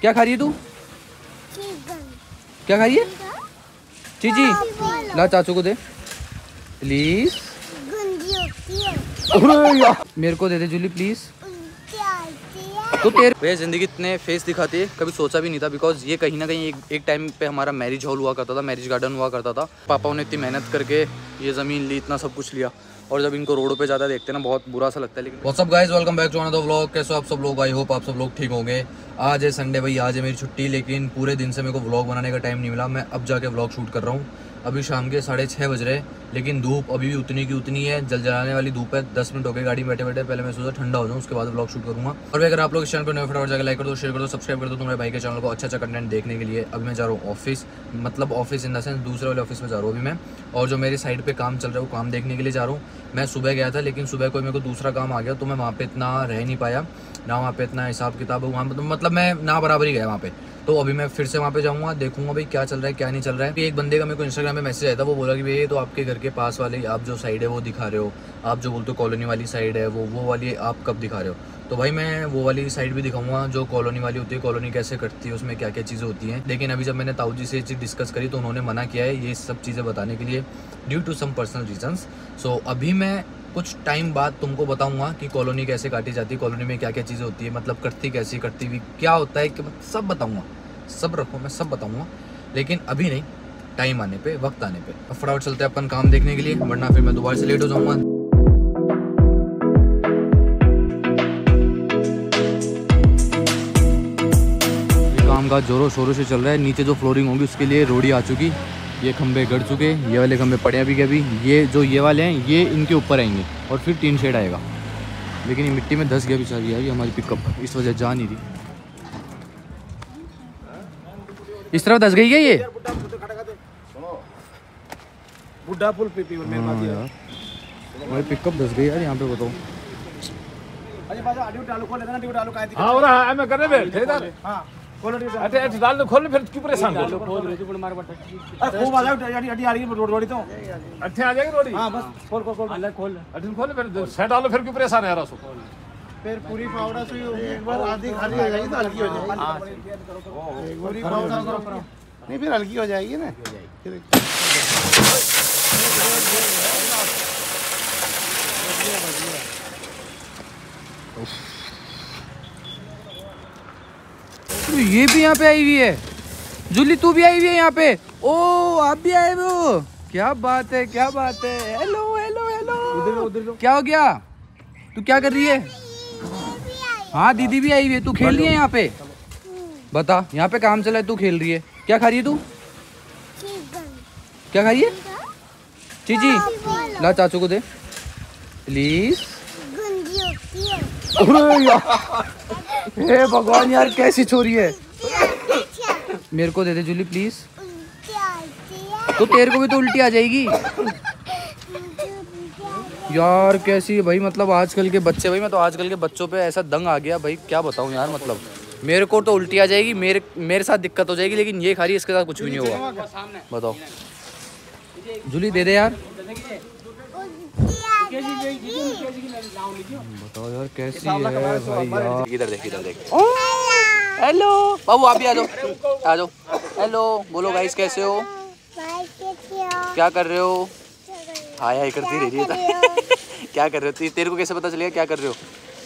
क्या खा रही है तू? क्या खा रही है? चीची ला चाचू को दे। प्लीज़। मेरे को दे दे जूली, प्लीज़। तो तेरे ज़िंदगी इतने फेस दिखाती है, कभी सोचा भी नहीं था बिकॉज़ ये कहीं ना कहीं एक एक टाइम पे हमारा मैरिज हॉल हुआ करता था मैरिज गार्डन हुआ करता था। पापा ने इतनी मेहनत करके ये ज़मीन ली, इतना सब कुछ लिया। और जब इनको रोड पे ज़्यादा देखते ना, बहुत बुरा सा लगता है, लेकिन सब guys welcome back to another vlog कैसे हो आप सब लोग? आई होप आप सब लोग ठीक होंगे। आज है संडे भाई, आज है मेरी छुट्टी, लेकिन पूरे दिन से मेरे को व्लॉग बनाने का टाइम नहीं मिला। मैं अब जाके व्लॉग शूट कर रहा हूँ। अभी शाम के साढ़े छः बज रहे, लेकिन धूप अभी भी उतनी की उतनी है जल जलाने वाली धूप है, दस मिनट हो गए, गाड़ी बैठे बैठे, पहले मैं सोचा ठंडा हो जाऊँ, उसके बाद ब्लॉग शूट करूँगा। और भी अगर आप लोग इस चैनल पर नए फटाफट जाकर लाइक कर दो शेयर कर दो सब्सक्राइब कर दो तुम्हारे भाई के चैनल को अच्छा अच्छा कंटेंट देखने के लिए अभी मैं जा रहा हूँ ऑफ़िस मतलब ऑफ़िस इन द सेंस दूसरे वाले ऑफ़िस में जा रहा हूँ अभी मैं। और जो मेरी साइड पर काम चल रहा है, वो काम देखने के लिए जा रहा हूँ। मैं सुबह गया था, लेकिन सुबह कोई मेरे को दूसरा काम आ गया तो मैं वहाँ पर इतना रह नहीं पाया, ना वहाँ पर इतना हिसाब किताब वहाँ मतलब मैं ना बराबर ही गया वहाँ पे। तो अभी मैं फिर से वहाँ पे जाऊँगा, देखूँगा भाई क्या चल रहा है, क्या नहीं चल रहा है। एक बंदे का मेरे को इंस्टाग्राम में मैसेज आया था, वो बोला कि भाई तो आपके घर के पास वाले, आप जो साइड है वो दिखा रहे हो। आप जो बोलते हो कॉलोनी वाली साइड है, वो वो वाली आप कब दिखा रहे हो? तो भाई मैं वो वाली साइड भी दिखाऊँगा, जो कॉलोनी वाली होती है कॉलोनी कैसे कटती है, उसमें क्या क्या चीज़ें होती हैं। लेकिन अभी जब मैंने ताऊ जी से ये चीज़ डिस्कस करी तो उन्होंने मना किया है ये सब चीज़ें बताने के लिए due to some personal reasons so अभी मैं कुछ टाइम बाद तुमको बताऊँगा कि कॉलोनी कैसे काटी जाती है कॉलोनी में क्या क्या चीज़ें होती है मतलब कटती कैसी कटती हुई क्या होता है, कि सब बताऊँगा। सब रखो, मैं सब बताऊँगा। लेकिन अभी नहीं टाइम आने पे, वक्त आने पे। अब फटाफट चलते हैं अपन काम देखने के लिए, वरना फिर मैं दोबारा से लेट हो जाऊँगा। काम का जोरों शोरों से चल रहा है। नीचे जो फ्लोरिंग होगी, उसके लिए रोड़ी आ चुकी। ये खंबे गड़ चुके ये वाले खंबे पड़े अभी के अभी। ये जो ये वाले हैं ये इनके ऊपर आएँगे और फिर तीन शेड आएगा। लेकिन ये मिट्टी में धस गया बेचारी है ये हमारी पिकअप इस वजह जा नहीं रही। इस तरफ़ धस गई है ये? बुढ़ा पुल पी पी हाँ हमारी पिकअप धस गई यार यहाँ पे बताओ। अरे बाजा आडियो डालो खोल लेना डालो काय दी हाँ हो रहा है मैं करने में ठेकेदार हाँ। अरे अरे डाल दो खोल फिर क्यों परेशान कर मार बट अरे खूब आजा अडी अडी आ रही है रोड रोडी तो। अच्छे आ जाएगी रोडी? हाँ बस खोल खोल खोल। अलग खोल। अरे खोल फिर सेट डालो फिर क्यों परेशान है रसो फिर पूरी पावडर सुई होगी एक बार आधी खाली हो जाएगी तो हल्की हो जाएगी। हाँ पूरी पावडर करो। नहीं फिर हल्की हो जाएगी ना। फिर तो ये भी यहाँ पे आई हुई है। जूली तू भी आई हुई है यहाँ पे? ओ आप भी आए हुए हो? क्या बात है क्या बात है। हेलो हेलो हेलो उधर उधर क्या हो गया? तू क्या कर रही है? हाँ दीदी भी आई हुई है। तू खेल रही है यहाँ पे? बता यहाँ पे काम चला है तू खेल रही है। क्या खा रही है तू? क्या खा रही है? चीची ला चाचू को दे। प्लीज़। हे भगवान यार, कैसी छोरी है? मेरे को दे दे जूली प्लीज़ तो तेरे को भी तो उल्टी आ जाएगी। यार, कैसी है भाई? मतलब आजकल के बच्चे, भाई, मैं तो आजकल के बच्चों पे ऐसा दंग आ गया, भाई, क्या बताऊँ यार मतलब। मेरे को तो उल्टी आ जाएगी, मेरे मेरे साथ दिक्कत हो जाएगी, लेकिन ये खा रही इसके साथ कुछ भी नहीं होगा। बताओ। जूली दे दे यार। बताओ यार कैसी है भाई यार? इधर देख इधर देख। हेलो। बाबू आप भी आ जाओ। आ जाओ। हेलो बोलो गाइस कैसे हो? क्या कर रहे हो? हाय हाय करती रह रही है। क्या कर रहे हो? तेरे को कैसे पता चलेगा क्या कर रहे हो?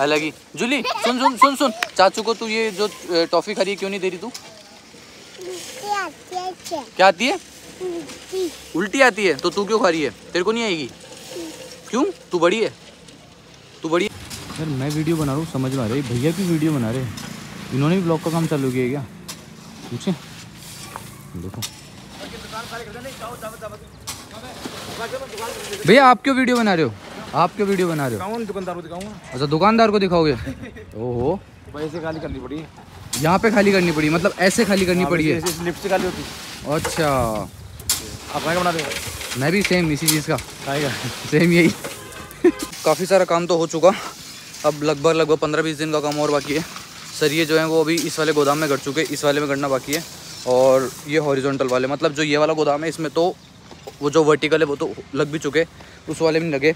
अलग ही जूली सुन सुन सुन सुन। चाचू को तू ये जो टॉफी खा रही है क्यों नहीं दे रही तू? क्या? आती है? उल्टी आती है? तो तू क्यों खा रही है? तेरे को नहीं आएगी? क्यों? तू बड़ी है। तू बड़ी यार मैं वीडियो बना रहा हूँ समझ में आ रहा है। भैया की वीडियो बना रहे हैं। इन्होंने भी ब्लॉग का काम चालू किया क्या? पूछे। देखो। भैया आप क्यों वीडियो बना रहे हो? आप क्यों वीडियो बना रहे हो? दुकानदार को दिखाऊँगा? अच्छा दुकानदार को दिखाओगे? ओहो। पैसे खाली करनी पड़ी। यहाँ पे खाली करनी पड़ी मतलब ऐसे खाली करनी पड़ी है। लिफ्ट से खाली होती। अच्छा। क्या बना देगा मैं भी सेम इसी चीज़ का। आएगा सेम यही। काफ़ी सारा काम तो हो चुका। अब लगभग लगभग पंद्रह बीस दिन का काम और बाकी है। सरिये जो हैं वो अभी इस वाले गोदाम में गड़ चुके इस वाले में गढ़ना बाकी है। और ये हॉरिजॉन्टल वाले मतलब जो ये वाला गोदाम है इसमें तो वो जो वर्टिकल है वो तो लग भी चुके उस वाले में लगे।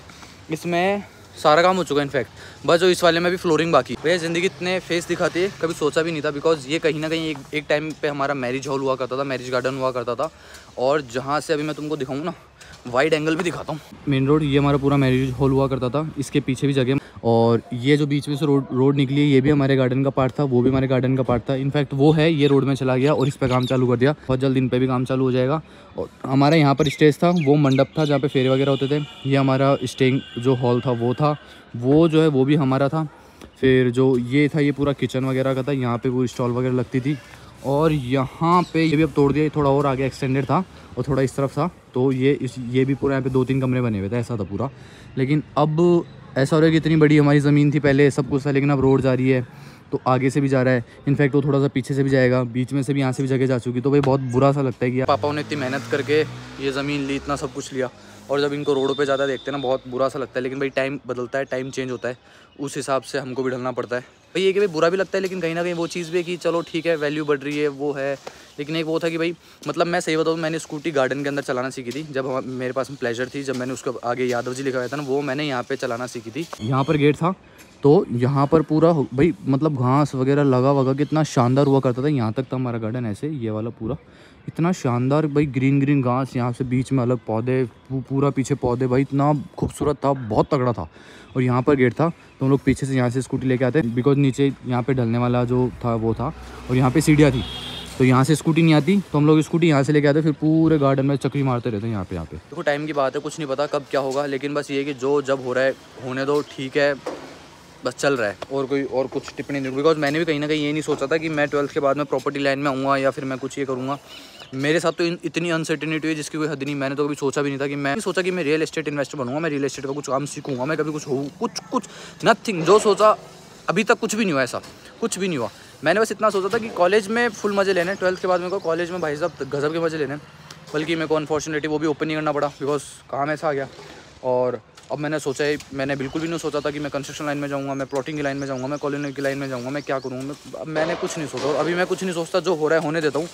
इसमें सारा काम हो चुका है इनफैक्ट बस जो इस वाले में भी फ्लोरिंग बाकी भैया, ज़िंदगी इतने फेस दिखाती है, कभी सोचा भी नहीं था बिकॉज़ ये कहीं ना कहीं एक एक टाइम पे हमारा मैरिज हॉल हुआ करता था मैरिज गार्डन हुआ करता था। और जहाँ से अभी मैं तुमको दिखाऊँ ना वाइड एंगल भी दिखाता हूँ। मेन रोड ये हमारा पूरा मैरिज हॉल हुआ करता था, इसके पीछे भी जगह और ये जो बीच में से रोड रोड निकली है, ये भी हमारे गार्डन का पार्ट था, वो भी हमारे गार्डन का पार्ट था। इनफैक्ट वो है, ये रोड में चला गया और इस पर काम चालू कर दिया। बहुत जल्द इन पर भी काम चालू हो जाएगा। और हमारा यहाँ पर स्टेज था, वो मंडप था जहाँ पे फेरे वगैरह होते थे। ये हमारा स्टेइंग जो हॉल था, वो था। वो जो है, वो भी हमारा था। फिर जो ये था, ये पूरा किचन वगैरह का था। यहाँ पे वो स्टॉल वगैरह लगती थी। और यहाँ पे ये भी अब तोड़ दिया, ये थोड़ा और आगे एक्सटेंडेड था और थोड़ा इस तरफ़ था। तो ये इस, ये भी पूरा यहाँ पे दो तीन कमरे बने हुए थे, ऐसा था पूरा। लेकिन अब ऐसा हो रहा है कि इतनी बड़ी हमारी ज़मीन थी पहले, सब कुछ था, लेकिन अब रोड जा रही है तो आगे से भी जा रहा है। इनफैक्ट वो थोड़ा सा पीछे से भी जाएगा, बीच में से भी यहाँ से भी जगह जा चुकी तो भाई बहुत बुरा सा लगता है कि पापा ने इतनी मेहनत करके ये ज़मीन ली, इतना सब कुछ लिया। और जब इनको रोड पे ज़्यादा देखते हैं ना, बहुत बुरा सा लगता है, लेकिन भाई टाइम बदलता है टाइम चेंज होता है। उस हिसाब से हमको भी ढलना पड़ता है। भाई ये कि भाई बुरा भी लगता है, लेकिन कहीं ना कहीं वो चीज़ भी है कि चलो ठीक है वैल्यू बढ़ रही है, वो है। लेकिन एक वो था कि भाई मतलब मैं सही बताऊँ, मैंने स्कूटी गार्डन के अंदर चलाना सीखी थी, जब हम, मेरे पास में प्लेजर थी, जब मैंने उसको आगे यादव जी लिखा हुआ था ना, वो मैंने यहाँ पर चलाना सीखी थी। यहाँ पर गेट था तो यहाँ पर पूरा भाई मतलब घास वगैरह लगा वगा कितना शानदार हुआ करता था, यहाँ तक था हमारा गार्डन ऐसे, ये वाला पूरा। इतना शानदार भाई ग्रीन ग्रीन घास, यहाँ से बीच में अलग पौधे पूरा पीछे पौधे भाई, इतना खूबसूरत था, बहुत तगड़ा था। और यहाँ पर गेट था तो हम लोग पीछे से यहाँ से स्कूटी लेके आते बिकॉज़ नीचे यहाँ पे ढलने वाला जो था, वो था, और यहाँ पे सीढ़ियाँ थी। तो यहाँ से स्कूटी नहीं आती तो हम लोग स्कूटी यहाँ से लेके आते, फिर पूरे गार्डन में चक्री मारते रहते हैं यहाँ पे यहाँ पे। देखो टाइम की बात है, कुछ नहीं पता कब क्या होगा, लेकिन बस ये कि जो जब हो रहा है, होने दो, ठीक है। बस चल रहा है। और कोई और कुछ टिप्पणी नहीं बिकॉज़ मैंने भी कहीं ना कहीं ये नहीं सोचा था कि मैं ट्वेल्थ के बाद में प्रॉपर्टी लाइन में आऊँगा या फिर मैं कुछ ये करूँगा। मेरे साथ तो इतनी अनसर्टिनिटी हुई जिसकी कोई हद नहीं। मैंने तो कभी सोचा भी नहीं था कि मैं सोचा कि मैं रियल एस्टेट इन्वेस्टर बनूँगा। मैं रियल एस्टेट का कुछ काम सीखूँगा। मैं कभी कुछ हो कुछ कुछ नथिंग जो सोचा, अभी तक कुछ भी नहीं हुआ ऐसा। कुछ भी नहीं हुआ। मैंने बस इतना सोचा था कि कॉलेज में फुल मज़े लेने। ट्वेल्थ के बाद मेरे को कॉलेज में भाई साहब गज़ब के मज़े लेने। बल्कि मेरे को अनफॉर्चुनेटली वो भी ओपन नहीं करना पड़ा। बिकॉज़ काम ऐसा आ गया। और अब मैंने सोचा है मैंने बिल्कुल भी नहीं सोचा था कि मैं कंस्ट्रक्शन लाइन में जाऊँगा मैं प्लॉटिंग की लाइन में जाऊँगा मैं कॉलोनी की लाइन में जाऊँगा मैं क्या करूँगा मैं अब मैंने कुछ नहीं सोचा और अभी मैं कुछ नहीं सोचता जो हो रहा है होने देता हूँ।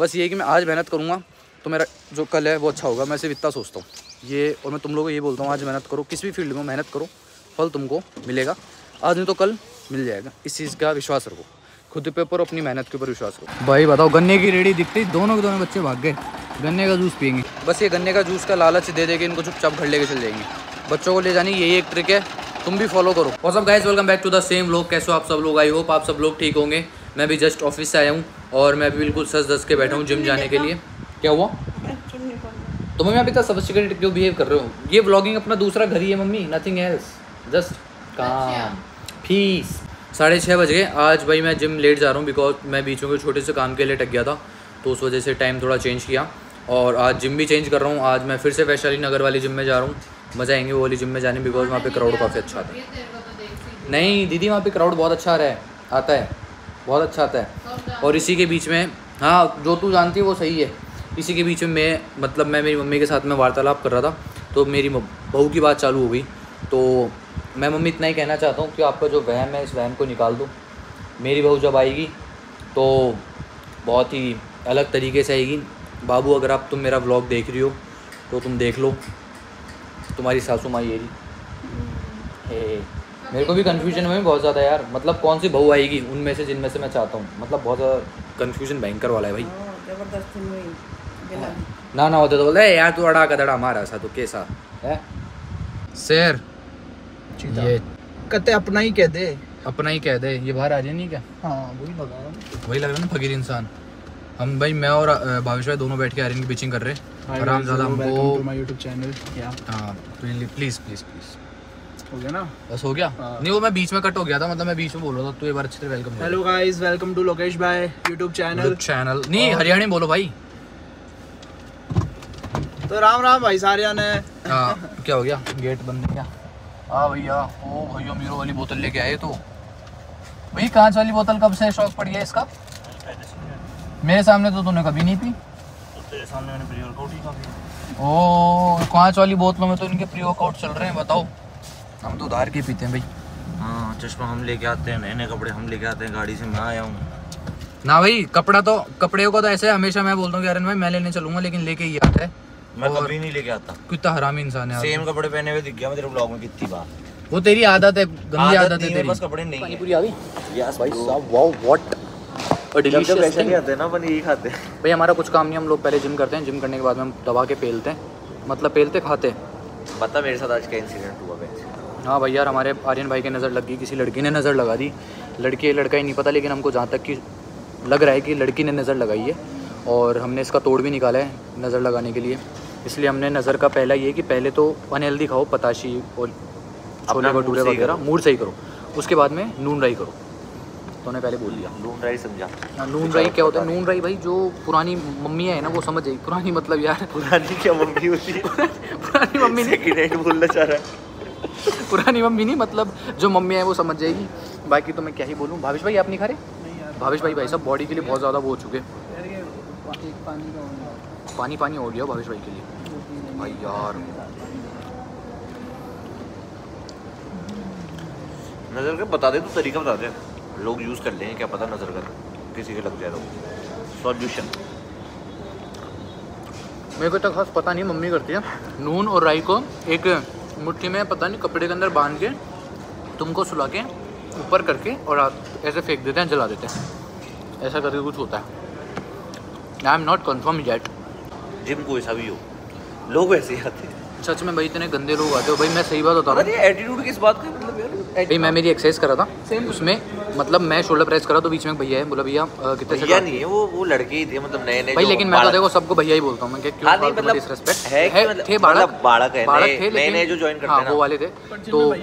बस ये कि मैं आज मेहनत करूँगा तो मेरा जो कल है वो अच्छा होगा मैं सिर्फ़ इतना सोचता हूँ। ये और मैं तुम लोगों को ये बोलता हूँ आज मेहनत करो किसी भी फ़ील्ड में मेहनत करो फल तुमको मिलेगा। आज नहीं तो कल मिल जाएगा। इस चीज़ का विश्वास रखो। खुद पे ऊपर अपनी मेहनत के ऊपर विश्वास करो भाई बताओ गन्ने की रेडी दिखती दोनों के दोनों बच्चे भाग गए। गन्ने का जूस पियेंगे। बस ये गन्ने का जूस का लालच दे देके इनको चुपचाप घर लेके चल जाएँगे। बच्चों को ले जानी यही एक ट्रिक है। तुम भी फॉलो करो। और सब guys welcome back to the same लोग कैसे हो आप सब लोग? आई होप आप सब लोग ठीक होंगे। मैं भी जस्ट ऑफ़िस से आया हूँ और मैं अभी बिल्कुल सच दस के बैठा हूँ जिम जाने के लिए। क्या हुआ? तो मम्मी अभी तक सफिस्टिकेटेड क्यों बिहेव कर रहे हो? ये ब्लॉगिंग अपना दूसरा घर ही है मम्मी। नथिंग एल्स जस्ट काम फ़ीस साढ़े छः बज गए। आज भाई मैं जिम लेट जा रहा हूँ बिकॉज़ मैं बीच में कोई छोटे से काम के लिए टक गया था। तो उस वजह से टाइम थोड़ा चेंज किया। और आज जिम भी चेंज कर रहा हूँ। आज मैं फिर से वैशाली नगर वाली जिम में जा रहा हूँ। मज़ा आएँगे वो वाली जिम में जाने बिकॉज़ वहाँ पे क्राउड काफ़ी अच्छा आता है। नहीं, दीदी, वहाँ पे क्राउड बहुत अच्छा आ रहा है, आता है, बहुत अच्छा आता है। और इसी के बीच में हाँ जो तू जानती है वो सही है। इसी के बीच में मैं मतलब मैं मेरी मम्मी के साथ में वार्तालाप कर रहा था तो मेरी बहू की बात चालू हो गई। तो मैं मम्मी इतना ही कहना चाहता हूँ कि आपका जो वहम है, इस वहम को निकाल दो। मेरी बहू जब आएगी तो बहुत ही अलग तरीके से आएगी। बाबू, अगर आप तुम मेरा व्लॉग देख रही हो तो तुम देख लो। तुम्हारी सासू माँ ये रही। मेरे को भी कन्फ्यूज़न में बहुत ज़्यादा यार। मतलब कौन सी बहू आएगी उनमें से जिनमें से मैं चाहता हूँ? मतलब बहुत ज़्यादा कन्फ्यूज़न भयंकर वाला है भाई। ज़बरदस्ती में बिना। ना ना होते तो बोलते यार तू अड़ा कदड़ा मारा सा तो कैसा? है? शेर ये कहते अपना ही कह दे। अपना ही कह दे। ये बाहर आ जाए नहीं क्या? हाँ वही लगा वही लग रहा है ना फकीर इंसान। हम भाई मैं और भावेश भाई दोनों बैठ के आर्यन की पिचिंग कर रहे हैं। आराम ज़्यादा हमको माय YouTube चैनल क्या हाँ प्लीज़ प्लीज़ प्लीज़ हो गया ना? बस हो गया? हाँ। नहीं वो मैं बीच में कट हो गया था मतलब मैं बीच में बोल रहा था तू एक बार अच्छे से welcome hello guys welcome to Lokesh भाई YouTube चैनल चैनल नहीं हरियाणी बोलो भाई। तो राम राम भाई सारिया ने। हाँ क्या हो गया? गेट बंद है क्या? हाँ भैया ओ भैया मीरो वाली बोतल लेके आए तो। भाई कांच वाली बोतल कब से शौक पड़ गया इसका? मेरे सामने तो तूने कभी नहीं पी। सामने मैंने प्री वर्कआउट ही। काफ़ी कांच वाली बोतलों में तो इनके प्री वर्कआउट चल रहे हैं बताओ। हम तो उधार के पीते हैं भाई। हाँ चश्मा हम लेके आते हैं नए नए कपड़े हम लेके आते हैं गाड़ी से मैं आया हूँ। ना भाई कपड़ा तो कपड़े को तो ऐसे हमेशा मैं बोलता हूँ कि अरे भाई मैं लेने चलूँगा लेकिन लेके ही आता है। मैं कभी नहीं लेके आता। कितना हरामी इंसान है सेम कपड़े पहने हुए दिख गया मैं तेरे ब्लॉग में कितनी बार। वो तेरी आदत है गंदी आदत है तेरी। बस कपड़े नहीं है। पूरी आ गई? यस भाई साहब वाओ व्हाट जब जब ऐसा नहीं आते ना अपन यही खाते हैं। भाई हमारा कुछ काम नहीं हम लोग पहले जिम करते हैं। जिम करने के बाद में हम दबा के पेलते हैं। मतलब पेलते खाते। पता मेरे साथ आज क्या इंसिडेंट हुआ वैसे हाँ भाई यार हमारे आर्यन भाई की नज़र लग गई किसी लड़की ने नज़र लगा दी। लड़की लड़का ही नहीं पता लेकिन हमको जहाँ तक कि लग रहा है कि लड़की ने नज़र लगाई है। और हमने इसका तोड़ भी निकाला है नज़र लगाने के लिए। इसलिए हमने नज़र का पहला ये कि पहले तो अनहेल्दी खाओ पताशी और छोले भटूरे वगैरह। मूड सही करो। उसके बाद में नून राई करो। तो उन्हें पहले बोल दिया। लून राइस समझा। हाँ, नून राई क्या होता है? नून राई भाई जो पुरानी मम्मियाँ है ना वो समझ जाएगी पुरानी मतलब यार। पुरानी क्या मम्मी होती है? पुरानी मम्मी नहीं। बोलना चाह रहा है। पुरानी मम्मी नहीं मतलब जो मम्मी है वो समझ जाएगी। बाकी तो मैं क्या ही बोलूँ? भाविश भाई आप नहीं खा रहे? भाविश भाई भाई सब बॉडी के लिए बहुत ज़्यादा वो हो चुके पानी पानी हो गया भाविश भाई के लिए। भाई यार। नज़र का बता दे तो तरीका बता दे। लोग यूज़ कर लेंगे क्या पता नज़र कर किसी के लग जाए तो सॉल्यूशन मेरे को तो खास पता नहीं मम्मी करती है। नून और राई को एक मुट्ठी में पता नहीं कपड़े के अंदर बाँध के तुमको सुला के ऊपर करके और आप ऐसे फेंक देते हैं जला देते हैं। ऐसा करके कुछ होता है। I am not confirm yet gym को ऐसा भी हो। लोग वैसे ही आते हैं। सच में भाई इतने गंदे लोग आते हो। भाई मैं सही बात बता रहा अरे एटीट्यूड किस बात का मतलब यार भाई मैं मेरी एक्सरसाइज करा था। उसमें मतलब मैं शोल्डर प्रेस करा तो बीच में भैया है बोला भैया कितने से भैया नहीं है वो वो लड़के ही थे मतलब नए नए भाई लेकिन मैं तो देखो सबको भैया ही बोलता हूँ। मैं कि क्यों हाँ, मतलब disrespect? है कि मतलब- थे बालक? मतलब बालक है, बालक थे नए- नए जो join करते हाँ हैं ना। वो वाले थे। तो हाँ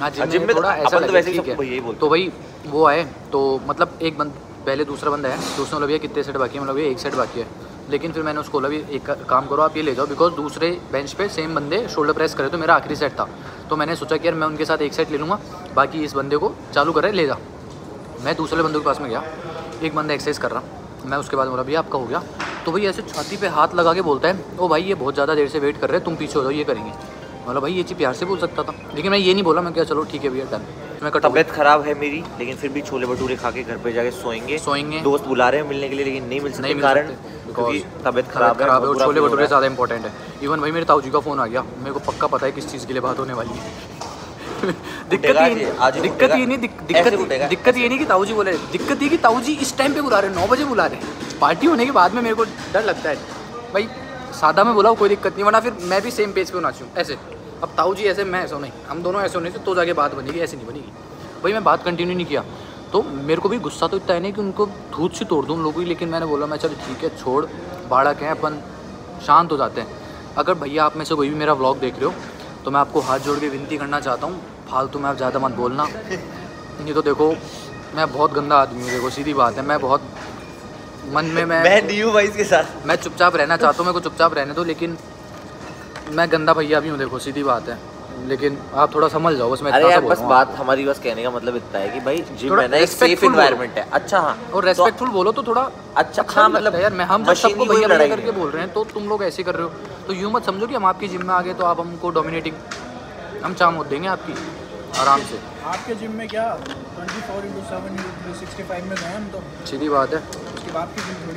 हाँ, जिम जिम में में थोड़ा तो- ऐसा तो लगे वैसे ही ठीक सबको भैया ही है बोलते तो भाई वो आए तो मतलब एक बंद पहले दूसरा बंदा है तो उसने बोला भैया कितने सेट बाकी है? मतलब भैया एक सेट बाकी है। लेकिन फिर मैंने उसको बोला भी एक काम करो आप ये ले जाओ। बिकॉज़ दूसरे बेंच पे सेम बंदे शोल्डर प्रेस करे तो मेरा आखिरी सेट था। तो मैंने सोचा कि यार मैं उनके साथ एक सेट ले लूँगा बाकी इस बंदे को चालू करे ले जा। मैं दूसरे बंदे के पास में गया एक बंदा एक्सरसाइज कर रहा। मैं उसके बाद बोला भैया आपका हो गया। तो भाई ऐसे छाती पे हाथ लगा के बोलता है ओ भाई ये बहुत ज़्यादा देर से वेट कर रहे हैं तुम पीछे हो जाओ ये करेंगे। बोला भाई ये चीज़ प्यार से बोल सकता था। लेकिन मैं ये नहीं बोला मैं क्या चलो ठीक है भैया डन मैं कट तबीयत खराब है मेरी लेकिन फिर भी छोले भटूरे खा के घर पे जाके सोएँगे। सोएँगे। दोस्त बुला रहे हैं मिलने के लिए लेकिन नहीं मिल सकते कारण क्योंकि because खराब खराब है और छोले भटूरे ज़्यादा इंपॉर्टेंट है। इवन भाई मेरे ताऊ जी का फ़ोन आ गया। मेरे को पक्का पता है किस चीज़ के लिए बात होने वाली है। दिक्कत ये दिक्कत ये नहीं दिक्कत दिक्कत ये नहीं कि ताऊ जी बोले। दिक्कत ये कि ताऊ जी इस टाइम पे बुला रहे हैं नौ बजे बुला रहे हैं। पार्टी होने के बाद में मेरे को डर लगता है। भाई सादा में बोला कोई दिक्कत नहीं वरना फिर मैं भी सेम पेज पे होना चाहिए ऐसे। अब ताऊ जी ऐसे मैं ऐसा नहीं। हम दोनों ऐसे होने से तो जाके बात बनेगी ऐसे नहीं बनेगी। भाई मैं बात कंटिन्यू नहीं किया। तो मेरे को भी गुस्सा तो इतना है नहीं कि उनको धूत से तोड़ दूँ उन लोगों की लेकिन मैंने बोला मैं चल ठीक है छोड़ बाड़क हैं अपन शांत हो जाते हैं। अगर भैया आप में से कोई भी मेरा व्लॉग देख रहे हो तो मैं आपको हाथ जोड़ के विनती करना चाहता हूँ फालतू में आप ज़्यादा मत बोलना। नहीं तो देखो मैं बहुत गंदा आदमी हूँ देखो सीधी बात है मैं बहुत मन में मैं मैं भाई इसके साथ। मैं चुपचाप रहना चाहता हूँ मेरे को चुपचाप रहने दो लेकिन मैं गंदा भैया भी हूँ देखो सीधी बात है। लेकिन आप थोड़ा समझ जाओ बस मैं अरे यार बोल बस बात हमारी बस कहने का मतलब इतना है कि भाई जिम है ना एक सेफ़। इन्वायरमेंट है। अच्छा हाँ। और तो- रेस्पेक्टफुल बोलो तो थोड़ा अच्छा अच्छा हाँ मतलब यार मैं हम जब सबको भैया लड़ाई भैया करके बोल रहे हैं तो तुम लोग ऐसे कर रहे हो। तो यूँ मत समझो कि हम आपकी जिम में आ गए तो आप हमको डोमिनेटिंग हम चाम होत देंगे आपकी आराम से। आपके जिम में क्या twenty four into seven into three sixty five में गए हम तो? सीधी बात है। उसके बाद की जिम